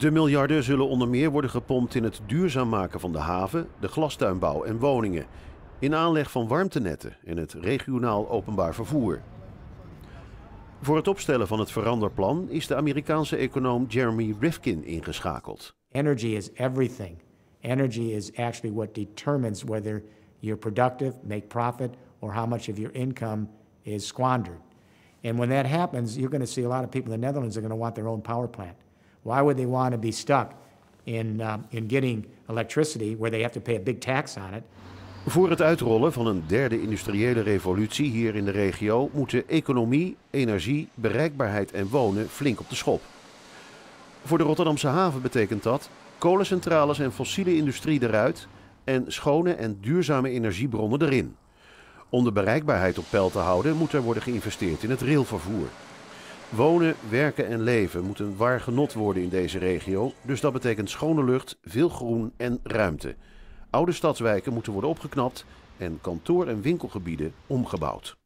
De miljarden zullen onder meer worden gepompt in het duurzaam maken van de haven, de glastuinbouw en woningen, in aanleg van warmtenetten en het regionaal openbaar vervoer. Voor het opstellen van het veranderplan is de Amerikaanse econoom Jeremy Rifkin ingeschakeld. Energy is everything. Energy is actually what determines whether you're productive, make profit, or how much of your income is squandered. And when that happens, you're going to see a lot of people in the Netherlands are going to want their own power plant. Why would they want to be stuck in, um, in getting electricity where they have to pay a big tax on it? Voor het uitrollen van een derde industriële revolutie hier in de regio moeten economie, energie, bereikbaarheid en wonen flink op de schop. Voor de Rotterdamse haven betekent dat kolencentrales en fossiele industrie eruit en schone en duurzame energiebronnen erin. Om de bereikbaarheid op peil te houden moet er worden geïnvesteerd in het railvervoer. Wonen, werken en leven moet een waar genot worden in deze regio, dus dat betekent schone lucht, veel groen en ruimte. Oude stadswijken moeten worden opgeknapt en kantoor- en winkelgebieden omgebouwd.